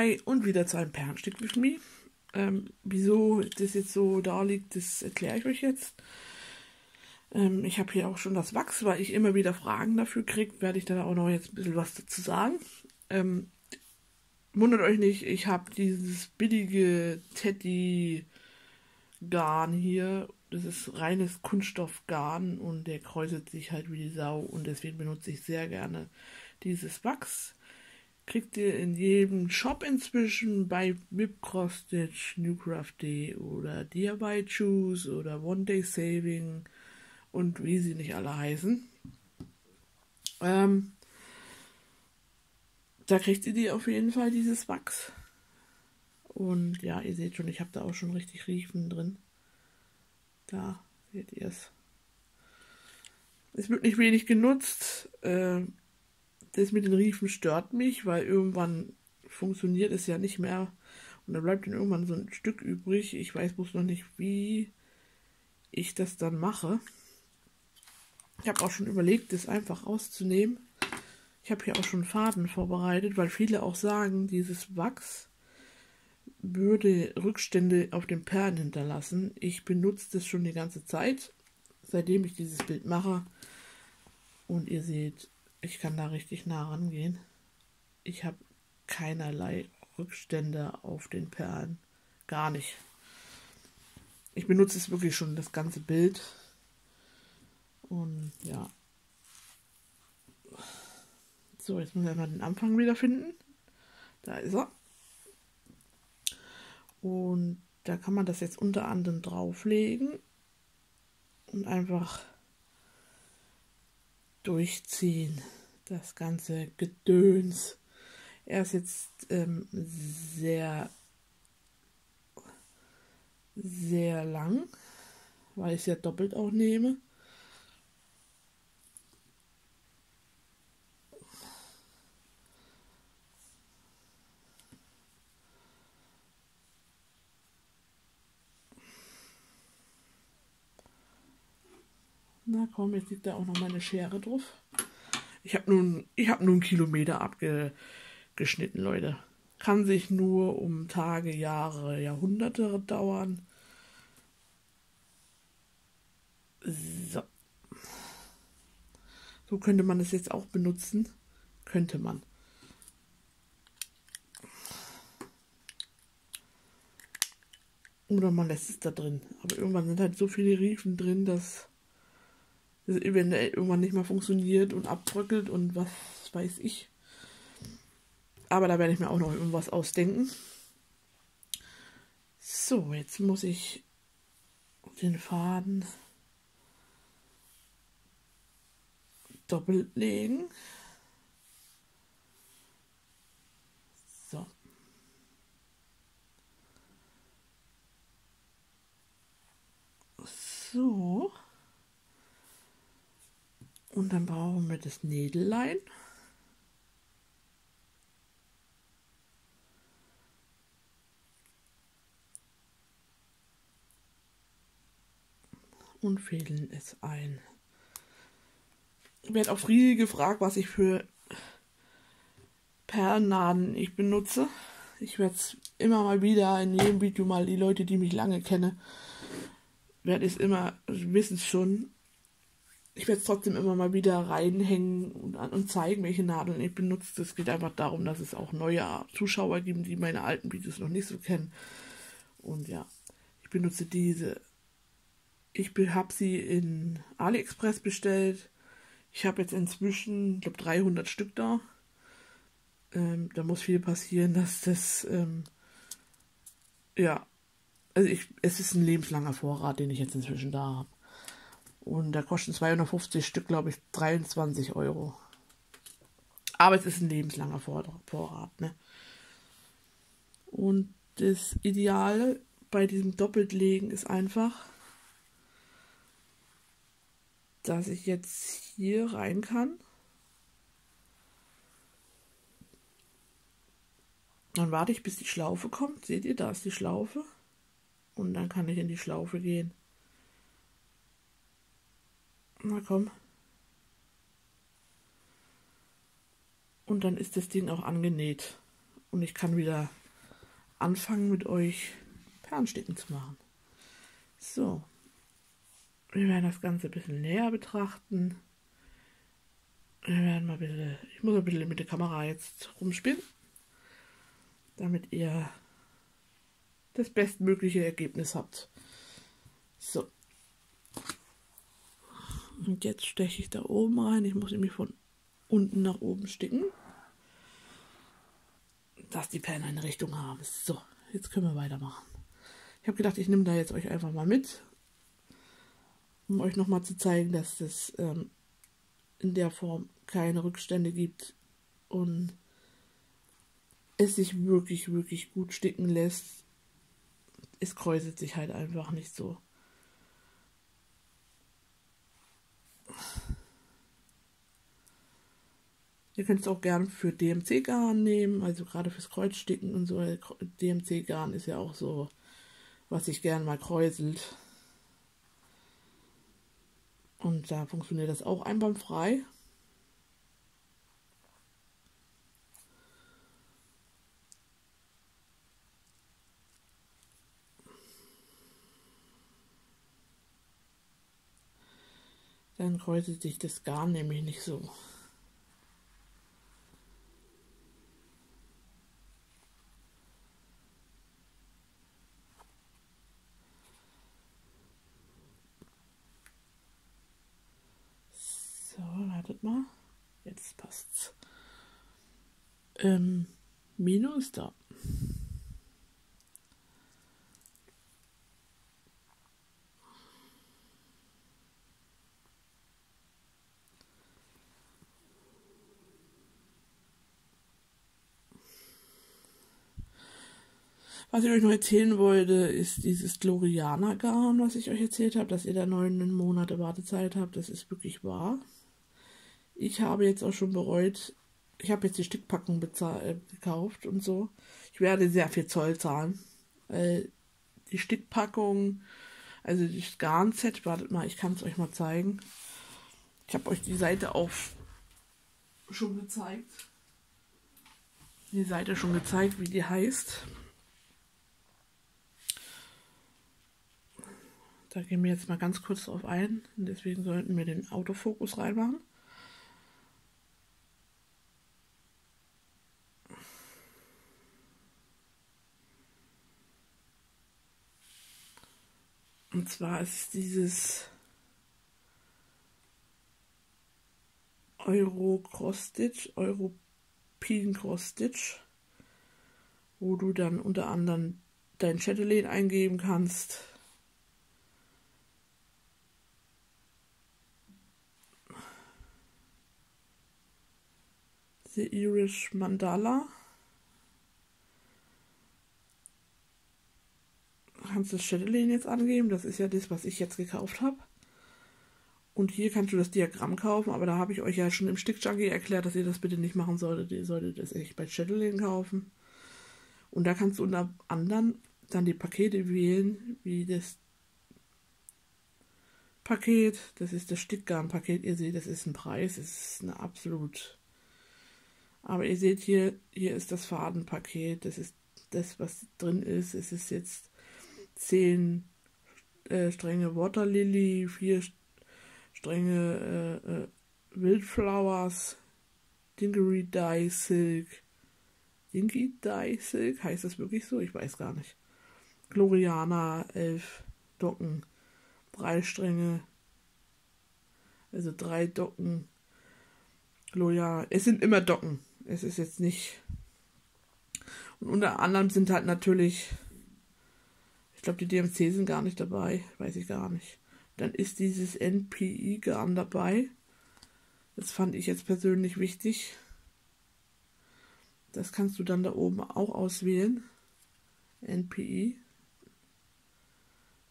Hi und wieder zu einem Perlenstück with me. Ähm, wieso das jetzt so da liegt, das erkläre ich euch jetzt. Ähm, ich habe hier auch schon das Wachs, weil ich immer wieder Fragen dafür kriege, werde ich da auch noch jetzt ein bisschen was dazu sagen. Ähm, wundert euch nicht, ich habe dieses billige Teddy Garn hier. Das ist reines Kunststoffgarn und der kräuselt sich halt wie die Sau und deswegen benutze ich sehr gerne dieses Wachs. Kriegt ihr in jedem Shop inzwischen bei Whip Cross Stitch, New Craft Day oder DIY Choose oder One Day Saving und wie sie nicht alle heißen. Ähm, da kriegt ihr die auf jeden Fall dieses Wachs. Und ja, ihr seht schon, ich habe da auch schon richtig Riefen drin. Da seht ihr es. Es wird nicht wenig genutzt. Äh, das mit den Riefen stört mich, weil irgendwann funktioniert es ja nicht mehr. Und da bleibt dann irgendwann so ein Stück übrig. Ich weiß bloß noch nicht, wie ich das dann mache. Ich habe auch schon überlegt, das einfach rauszunehmen. Ich habe hier auch schon Faden vorbereitet, weil viele auch sagen, dieses Wachs würde Rückstände auf den Perlen hinterlassen. Ich benutze das schon die ganze Zeit, seitdem ich dieses Bild mache. Und ihr seht, ich kann da richtig nah rangehen. Ich habe keinerlei Rückstände auf den Perlen. Gar nicht. Ich benutze es wirklich schon das ganze Bild. Und ja. So, jetzt muss ich mal den Anfang wiederfinden. Da ist er. Und da kann man das jetzt unter anderem drauflegen und einfach durchziehen. Das ganze Gedöns. Er ist jetzt ähm, sehr, sehr lang, weil ich es ja doppelt auch nehme. Komm, jetzt liegt da auch noch meine Schere drauf. Ich habe nun, ich nun Kilometer abgeschnitten, Leute. Kann sich nur um Tage, Jahre, Jahrhunderte dauern. So. So könnte man es jetzt auch benutzen. Könnte man. Oder man lässt es da drin. Aber irgendwann sind halt so viele Riefen drin, dass das eventuell irgendwann nicht mehr funktioniert und abbröckelt und was weiß ich. Aber da werde ich mir auch noch irgendwas ausdenken. So, jetzt muss ich den Faden doppelt legen. So. So. Dann brauchen wir das Nädelein. Und fädeln es ein. Ich werde auch riesig gefragt, was ich für Perlennadeln ich benutze. Ich werde es immer mal wieder in jedem Video mal die Leute, die mich lange kennen, werde es immer wissen schon ich werde es trotzdem immer mal wieder reinhängen und, und, zeigen, welche Nadeln ich benutze. Es geht einfach darum, dass es auch neue Zuschauer gibt, die meine alten Videos noch nicht so kennen. Und ja, ich benutze diese. Ich habe sie in AliExpress bestellt. Ich habe jetzt inzwischen, ich glaube, 300 Stück da. Ähm, da muss viel passieren, dass das, ähm, ja, also ich, es ist ein lebenslanger Vorrat, den ich jetzt inzwischen da habe. Und da kosten 250 Stück, glaube ich, 23 Euro. Aber es ist ein lebenslanger Vorrat. Ne? Und das Ideale bei diesem Doppeltlegen ist einfach, dass ich jetzt hier rein kann. Dann warte ich, bis die Schlaufe kommt. Seht ihr, da ist die Schlaufe. Und dann kann ich in die Schlaufe gehen. Na komm. Und dann ist das Ding auch angenäht. und ich kann wieder anfangen mit euch Perlensticken zu machen. So, wir werden das Ganze ein bisschen näher betrachten. Wir werden mal ein bisschen, ich muss ein bisschen mit der Kamera jetzt rumspielen, damit ihr das bestmögliche Ergebnis habt. So. Und jetzt steche ich da oben rein. Ich muss nämlich von unten nach oben sticken, dass die Perlen eine Richtung haben. So, jetzt können wir weitermachen. Ich habe gedacht, ich nehme da jetzt euch einfach mal mit, um euch nochmal zu zeigen, dass das ähm, in der Form keine Rückstände gibt und es sich wirklich, wirklich gut sticken lässt. Es kräuselt sich halt einfach nicht so. Ihr könnt es auch gern für DMC-Garn nehmen, also gerade fürs Kreuzsticken und so. DMC-Garn ist ja auch so, was sich gern mal kräuselt. Und da funktioniert das auch einwandfrei. Dann kräuselt sich das Garn nämlich nicht so. wartet mal. Jetzt passt's. Ähm, Mino ist da. Was ich euch noch erzählen wollte, ist dieses Gloriana-Garn, was ich euch erzählt habe, dass ihr da neun Monate Wartezeit habt. Das ist wirklich wahr. Ich habe jetzt auch schon bereut, ich habe jetzt die Stückpackung äh, gekauft und so. Ich werde sehr viel Zoll zahlen. Äh, die Stückpackung, also das Garnset, wartet mal, ich kann es euch mal zeigen. Ich habe euch die Seite auch schon gezeigt. Die Seite schon gezeigt, wie die heißt. Da gehen wir jetzt mal ganz kurz drauf ein. Deswegen sollten wir den Autofokus reinmachen. Und zwar ist dieses Euro Cross Stitch, European Cross Stitch, wo du dann unter anderem dein Chatelaine eingeben kannst. The Irish Mandala. Kannst du das Chatelaine jetzt angeben. Das ist ja das, was ich jetzt gekauft habe. Und hier kannst du das Diagramm kaufen, aber da habe ich euch ja schon im Stickjunkie erklärt, dass ihr das bitte nicht machen solltet. Ihr solltet das echt bei Chatelaine kaufen. Und da kannst du unter anderem dann die Pakete wählen, wie das Paket, das ist das Stickgarn-Paket. Ihr seht, das ist ein Preis, das ist eine absolut. Aber ihr seht hier, hier ist das Fadenpaket, das ist das, was drin ist. Es ist jetzt zehn äh, Stränge Waterlily, vier Stränge äh, äh, Wildflowers, Dingery Dye Silk. Dinky Dye Silk, heißt das wirklich so? Ich weiß gar nicht. Gloriana, elf Docken, drei Stränge, also drei Docken. Gloriana, es sind immer Docken. Es ist jetzt nicht. Und unter anderem sind halt natürlich ich glaube, die DMC sind gar nicht dabei. Weiß ich gar nicht. Dann ist dieses NPI-Garn dabei. Das fand ich jetzt persönlich wichtig. Das kannst du dann da oben auch auswählen. NPI.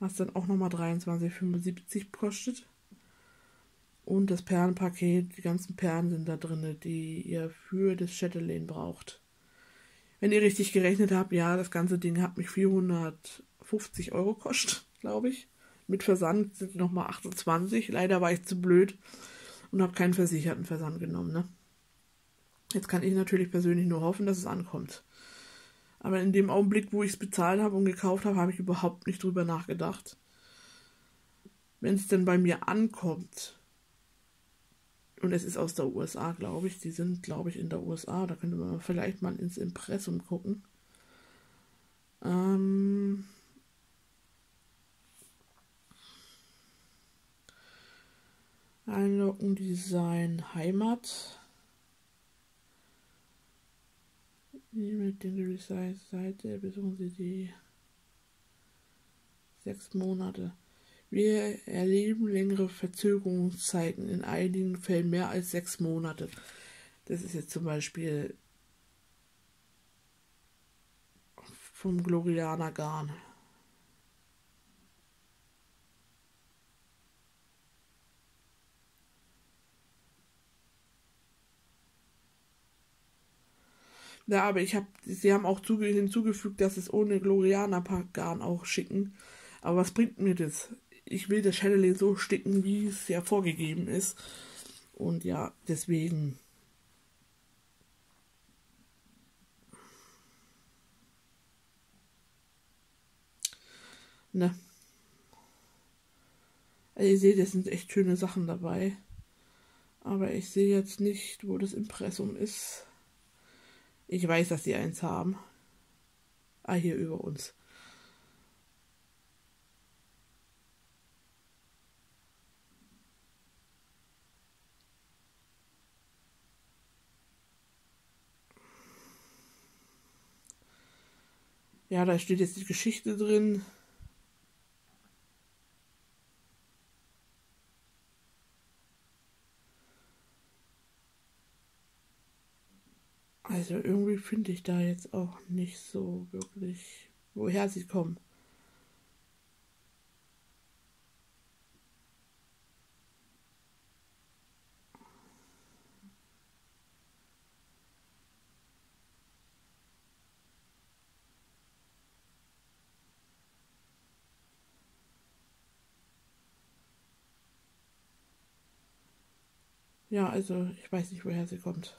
Was dann auch nochmal 23,75 kostet. Und das Perlenpaket, die ganzen Perlen sind da drin, die ihr für das Chatelaine braucht. Wenn ihr richtig gerechnet habt, ja, das ganze Ding hat mich 400 50 Euro kostet, glaube ich. Mit Versand sind nochmal 28. Leider war ich zu blöd und habe keinen versicherten Versand genommen. Ne? Jetzt kann ich natürlich persönlich nur hoffen, dass es ankommt. Aber in dem Augenblick, wo ich es bezahlt habe und gekauft habe, habe ich überhaupt nicht drüber nachgedacht. Wenn es denn bei mir ankommt, und es ist aus der USA, glaube ich, die sind, glaube ich, in der USA, da könnte man vielleicht mal ins Impressum gucken. Ähm, Einloggen, Design, Heimat. Mit den Resize-Seite besuchen Sie die sechs Monate. Wir erleben längere Verzögerungszeiten, in einigen Fällen mehr als sechs Monate. Das ist jetzt zum Beispiel vom Glorianer Garn. Ja, aber ich habe, sie haben auch hinzugefügt, dass es ohne Gloriana Garn auch schicken. Aber was bringt mir das? Ich will das Chatelaine so sticken, wie es ja vorgegeben ist. Und ja, deswegen. Ne. Also ihr seht, es sind echt schöne Sachen dabei. Aber ich sehe jetzt nicht, wo das Impressum ist. Ich weiß, dass sie eins haben. Ah, hier über uns. Ja, da steht jetzt die Geschichte drin. Also irgendwie finde ich da jetzt auch nicht so wirklich, woher sie kommen. Ja, also ich weiß nicht, woher sie kommt.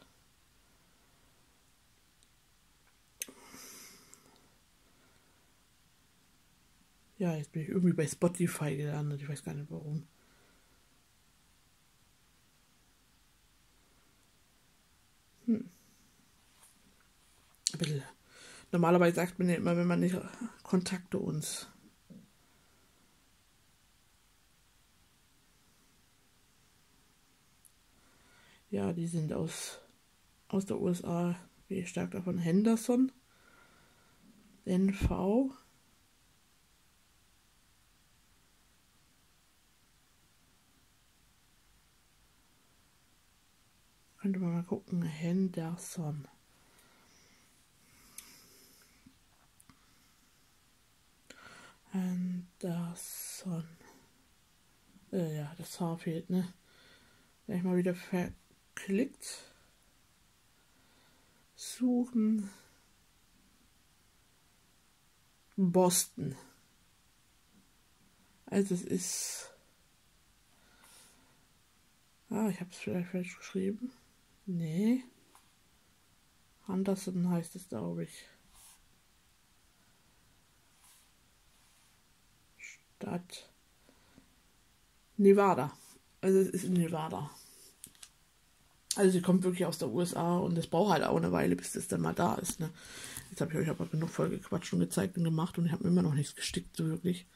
Ja, jetzt bin ich irgendwie bei Spotify gelandet. Ich weiß gar nicht warum. Hm. Normalerweise sagt man ja immer, wenn man nicht kontakte uns. Ja, die sind aus, aus der USA, wie stark davon, Henderson, NV. Könnte man mal gucken. Henderson. Henderson. Äh, ja, das Haar fehlt, ne? Gleich mal wieder verklickt. Suchen. Boston. Also es ist. Ah, ich habe es vielleicht falsch geschrieben. Nee. Anderson heißt es, glaube ich. Stadt Nevada. Also es ist in Nevada. Also sie kommt wirklich aus der USA und es braucht halt auch eine Weile, bis das dann mal da ist. Ne? Jetzt habe ich euch aber genug voll und gezeigt und gemacht und ich habe mir immer noch nichts gestickt, so wirklich.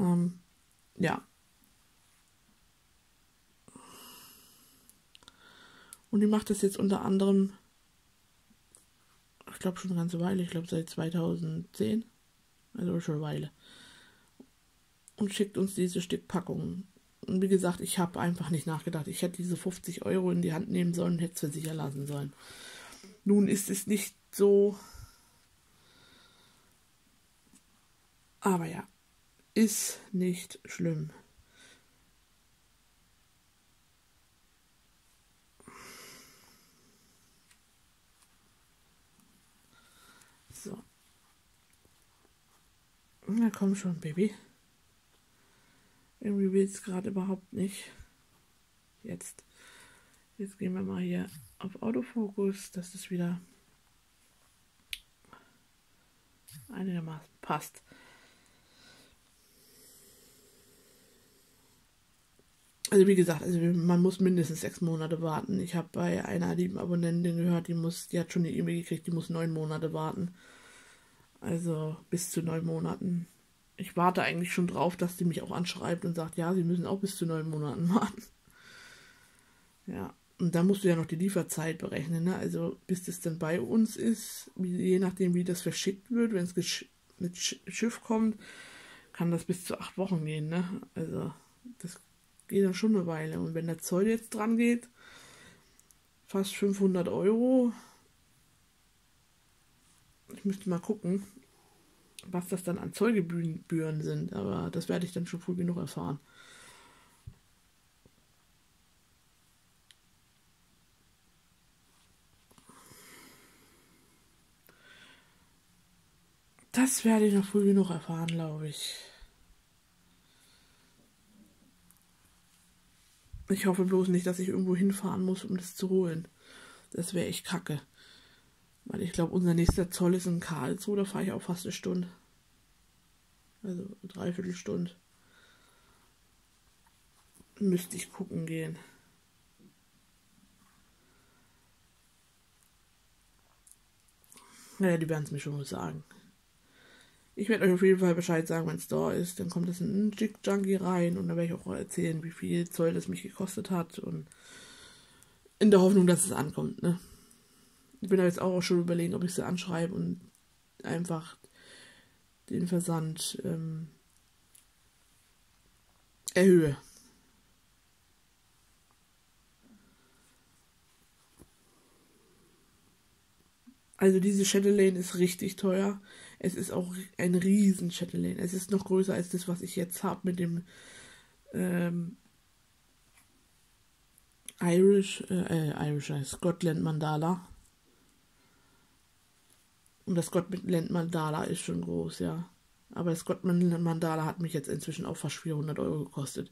Ähm, ja, Und die macht das jetzt unter anderem, ich glaube schon eine ganze Weile, ich glaube seit 2010, also schon eine Weile. Und schickt uns diese Stückpackungen. Und wie gesagt, ich habe einfach nicht nachgedacht. Ich hätte diese 50 Euro in die Hand nehmen sollen und hätte es versichern lassen sollen. Nun ist es nicht so. Aber ja, ist nicht schlimm. Na komm schon, Baby. Irgendwie will es gerade überhaupt nicht. Jetzt. Jetzt gehen wir mal hier auf Autofokus, dass das wieder einigermaßen passt. Also wie gesagt, also man muss mindestens sechs Monate warten. Ich habe bei einer lieben Abonnentin gehört, die muss, die hat schon eine E-Mail gekriegt, die muss neun Monate warten. Also bis zu neun Monaten. Ich warte eigentlich schon drauf, dass die mich auch anschreibt und sagt, ja, sie müssen auch bis zu neun Monaten warten. Ja, und da musst du ja noch die Lieferzeit berechnen. Ne? Also bis das dann bei uns ist, je nachdem wie das verschickt wird, wenn es mit Schiff kommt, kann das bis zu acht Wochen gehen. Ne? Also das geht dann schon eine Weile. Und wenn der Zoll jetzt dran geht, fast 500 Euro. Müsste mal gucken, was das dann an Zollgebühren sind. Aber das werde ich dann schon früh genug erfahren. Das werde ich noch früh genug erfahren, glaube ich. Ich hoffe bloß nicht, dass ich irgendwo hinfahren muss, um das zu holen. Das wäre echt kacke. Weil ich glaube, unser nächster Zoll ist in Karlsruhe, da fahre ich auch fast eine Stunde. Also eine Dreiviertelstunde. Müsste ich gucken gehen. Naja, die werden es mir schon mal sagen. Ich werde euch auf jeden Fall Bescheid sagen, wenn es da ist. Dann kommt es in ein Jig Junkie rein und dann werde ich auch erzählen, wie viel Zoll das mich gekostet hat. Und in der Hoffnung, dass es ankommt. Ne? Ich bin da jetzt auch schon überlegen, ob ich sie anschreibe und einfach den Versand ähm, erhöhe. Also diese Chatelaine ist richtig teuer. Es ist auch ein riesen Chatelaine. Es ist noch größer als das, was ich jetzt habe mit dem ähm, Irish, äh, äh Irish, äh, Scotland Mandala. Und das Scotland Mandala ist schon groß, ja. Aber das Scotland Mandala hat mich jetzt inzwischen auch fast 400 Euro gekostet.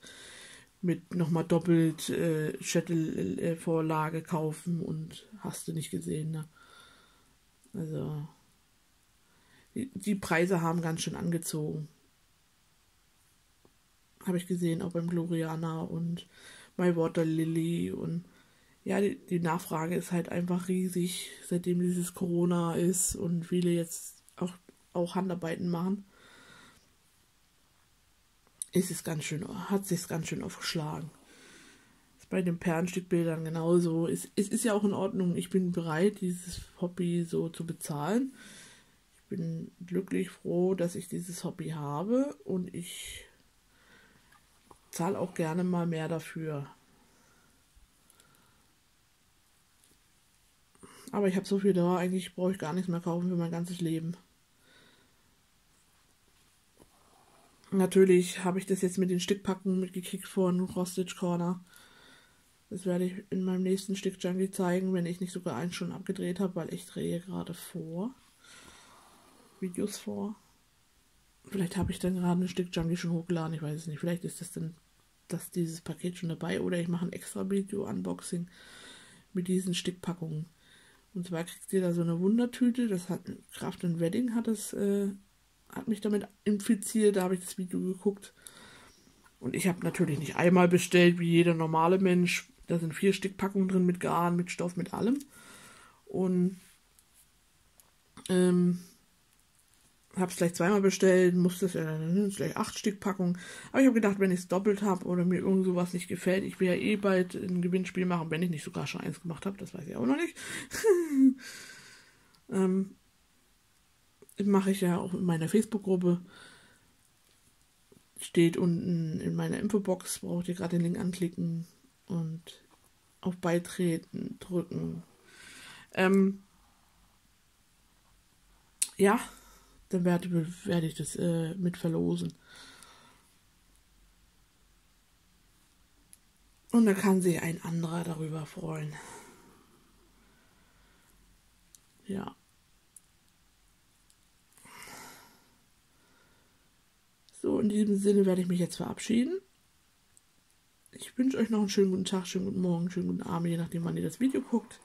Mit nochmal doppelt äh, Chattel-Vorlage kaufen und hast du nicht gesehen, ne? Also die Preise haben ganz schön angezogen. Habe ich gesehen, auch beim Gloriana und bei Water Lily und ja, die, die, Nachfrage ist halt einfach riesig, seitdem dieses Corona ist und viele jetzt auch, auch Handarbeiten machen. Ist es ganz schön, hat sich ganz schön aufgeschlagen. Ist bei den Perlenstückbildern genauso. Es, es ist ja auch in Ordnung. Ich bin bereit, dieses Hobby so zu bezahlen bin glücklich froh, dass ich dieses Hobby habe und ich zahle auch gerne mal mehr dafür. Aber ich habe so viel da, eigentlich brauche ich gar nichts mehr kaufen für mein ganzes Leben. Natürlich habe ich das jetzt mit den Stückpacken mitgekriegt von Rostage Corner. Das werde ich in meinem nächsten Stück Jungle zeigen, wenn ich nicht sogar eins schon abgedreht habe, weil ich drehe gerade vor. Videos vor. Vielleicht habe ich dann gerade ein Stück Junkie schon hochgeladen, ich weiß es nicht. Vielleicht ist das dann das, dieses Paket schon dabei oder ich mache ein extra Video-Unboxing mit diesen Stückpackungen. Und zwar kriegt ihr da so eine Wundertüte, das hat Kraft und Wedding hat das, äh, hat mich damit infiziert, da habe ich das Video geguckt. Und ich habe natürlich nicht einmal bestellt, wie jeder normale Mensch. Da sind vier Stückpackungen drin mit Garn, mit Stoff, mit allem. Und ähm, habe es gleich zweimal bestellt, musste es ja dann gleich acht Stück Packung. Aber ich habe gedacht, wenn ich es doppelt habe oder mir irgend sowas nicht gefällt, ich will ja eh bald ein Gewinnspiel machen, wenn ich nicht sogar schon eins gemacht habe, das weiß ich auch noch nicht. ähm, mache ich ja auch in meiner Facebook-Gruppe. Steht unten in meiner Infobox, braucht ihr gerade den Link anklicken und auf Beitreten drücken. Ähm, ja, dann werde, werde ich das äh, mit verlosen. Und dann kann sich ein anderer darüber freuen. Ja. So, in diesem Sinne werde ich mich jetzt verabschieden. ich wünsche euch noch einen schönen guten Tag, schönen guten Morgen, schönen guten Abend, je nachdem, wann ihr das Video guckt.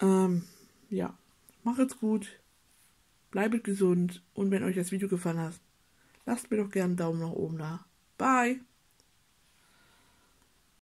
Ähm, ja, macht's gut, bleibt gesund und wenn euch das Video gefallen hat, lasst mir doch gerne einen Daumen nach oben da. Bye!